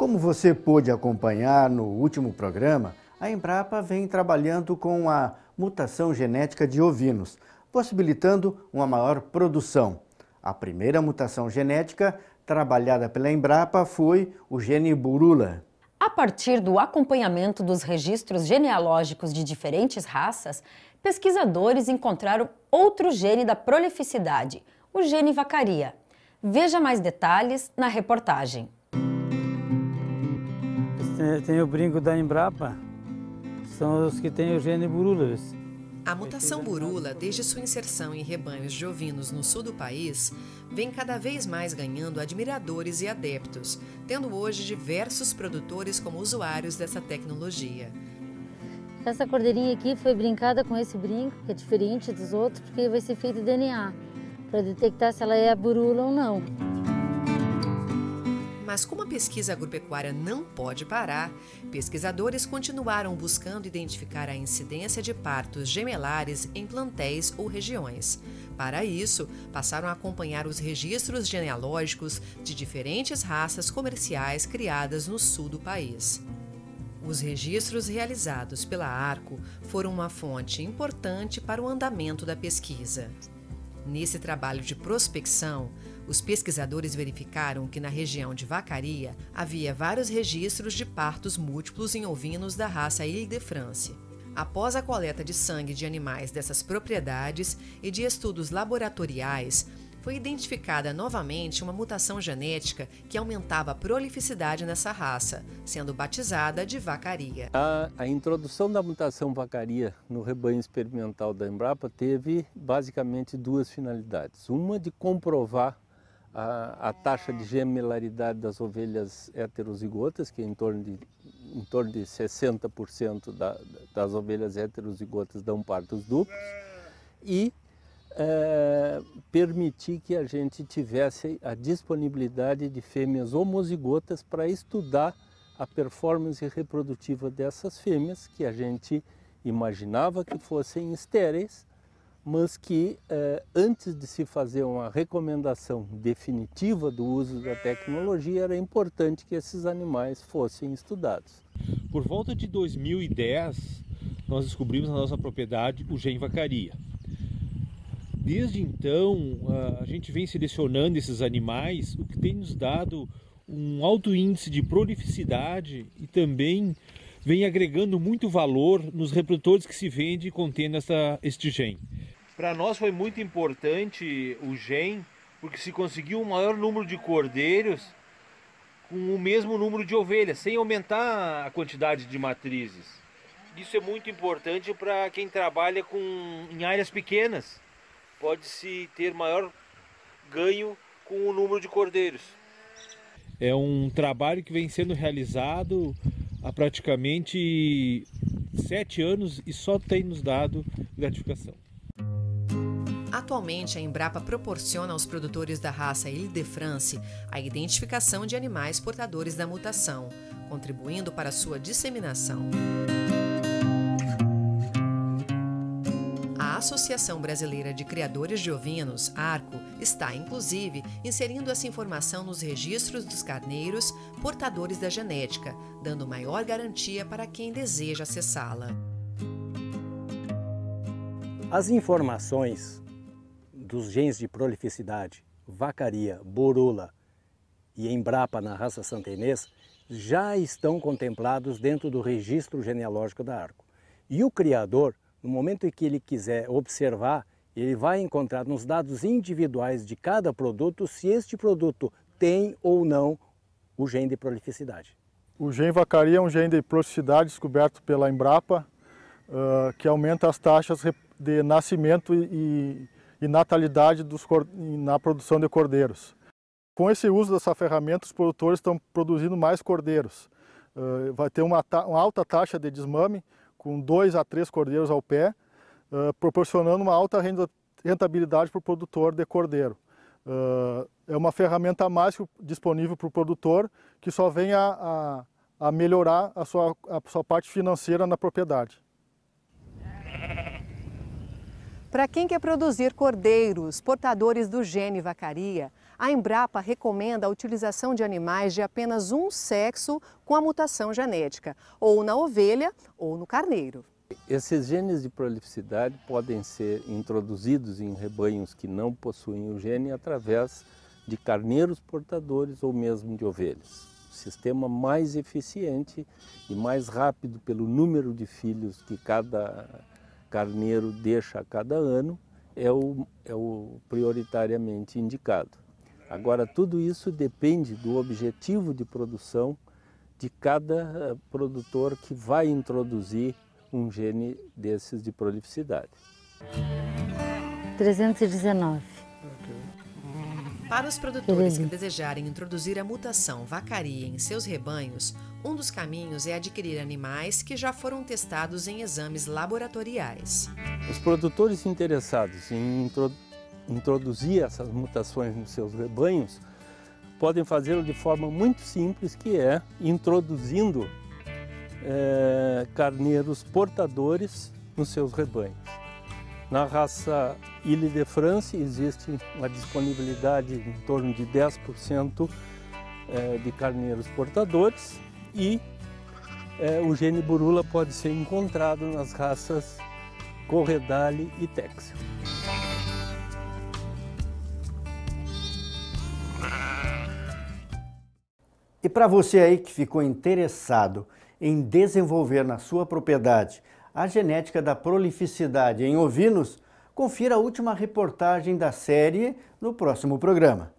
Como você pôde acompanhar no último programa, a Embrapa vem trabalhando com a mutação genética de ovinos, possibilitando uma maior produção. A primeira mutação genética trabalhada pela Embrapa foi o gene burula. A partir do acompanhamento dos registros genealógicos de diferentes raças, pesquisadores encontraram outro gene da prolificidade, o gene vacaria. Veja mais detalhes na reportagem. Tem o brinco da Embrapa, são os que têm o gene burula. A mutação burula, desde sua inserção em rebanhos de ovinos no sul do país, vem cada vez mais ganhando admiradores e adeptos, tendo hoje diversos produtores como usuários dessa tecnologia. Essa cordeirinha aqui foi brincada com esse brinco, que é diferente dos outros, porque vai ser feito DNA, para detectar se ela é a burula ou não. Mas como a pesquisa agropecuária não pode parar, pesquisadores continuaram buscando identificar a incidência de partos gemelares em plantéis ou regiões. Para isso, passaram a acompanhar os registros genealógicos de diferentes raças comerciais criadas no sul do país. Os registros realizados pela ARCO foram uma fonte importante para o andamento da pesquisa. Nesse trabalho de prospecção, os pesquisadores verificaram que na região de Vacaria havia vários registros de partos múltiplos em ovinos da raça Ile-de-France. Após a coleta de sangue de animais dessas propriedades e de estudos laboratoriais, foi identificada novamente uma mutação genética que aumentava a prolificidade nessa raça, sendo batizada de vacaria. A, a, introdução da mutação vacaria no rebanho experimental da Embrapa teve basicamente duas finalidades. Uma de comprovar a, a taxa de gemelaridade das ovelhas heterozigotas, que é em torno de, em torno de 60% da, das ovelhas heterozigotas dão partos duplos, e é, permitir que a gente tivesse a disponibilidade de fêmeas homozigotas para estudar a performance reprodutiva dessas fêmeas, que a gente imaginava que fossem estéreis, mas que eh, antes de se fazer uma recomendação definitiva do uso da tecnologia, era importante que esses animais fossem estudados. Por volta de 2010, nós descobrimos na nossa propriedade o gene vacaria. Desde então, a gente vem selecionando esses animais, o que tem nos dado um alto índice de prolificidade e também vem agregando muito valor nos reprodutores que se vende contendo esta, este gene. Para nós foi muito importante o gene, porque se conseguiu um maior número de cordeiros com o mesmo número de ovelhas, sem aumentar a quantidade de matrizes. Isso é muito importante para quem trabalha com, em áreas pequenas. Pode-se ter maior ganho com o número de cordeiros. É um trabalho que vem sendo realizado há praticamente sete anos e só tem nos dado gratificação. Atualmente, a Embrapa proporciona aos produtores da raça Ile-de-France a identificação de animais portadores da mutação, contribuindo para sua disseminação. A Associação Brasileira de Criadores de Ovinos, ARCO, está, inclusive, inserindo essa informação nos registros dos carneiros portadores da genética, dando maior garantia para quem deseja acessá-la. As informações dos genes de prolificidade, vacaria, borula e embrapa na raça santenês já estão contemplados dentro do registro genealógico da ARCO. E o criador, no momento em que ele quiser observar, ele vai encontrar nos dados individuais de cada produto se este produto tem ou não o gene de prolificidade. O gene vacaria é um gene de prolificidade descoberto pela Embrapa, uh, que aumenta as taxas de nascimento e, e natalidade dos, na produção de cordeiros. Com esse uso dessa ferramenta, os produtores estão produzindo mais cordeiros. Uh, vai ter uma, uma, alta taxa de desmame, com dois a três cordeiros ao pé, uh, proporcionando uma alta rentabilidade para o produtor de cordeiro. Uh, é uma ferramenta a mais disponível para o produtor, que só vem a, a, a melhorar a sua, a sua parte financeira na propriedade. Para quem quer produzir cordeiros portadores do gene vacaria, A Embrapa recomenda a utilização de animais de apenas um sexo com a mutação genética, ou na ovelha ou no carneiro. Esses genes de prolificidade podem ser introduzidos em rebanhos que não possuem o gene através de carneiros portadores ou mesmo de ovelhas. O sistema mais eficiente e mais rápido pelo número de filhos que cada carneiro deixa a cada ano é o, é o prioritariamente indicado. Agora, tudo isso depende do objetivo de produção de cada eh, produtor que vai introduzir um gene desses de prolificidade. 319. Para os produtores que desejarem introduzir a mutação vacaria em seus rebanhos, um dos caminhos é adquirir animais que já foram testados em exames laboratoriais. Os produtores interessados em introduzir essas mutações nos seus rebanhos podem fazê-lo de forma muito simples, que é introduzindo é, carneiros portadores nos seus rebanhos. Na raça Ile de France existe uma disponibilidade em torno de 10% é, de carneiros portadores e é, o gene burula pode ser encontrado nas raças Corredale e Texel. E para você aí que ficou interessado em desenvolver na sua propriedade a genética da prolificidade em ovinos, confira a última reportagem da série no próximo programa.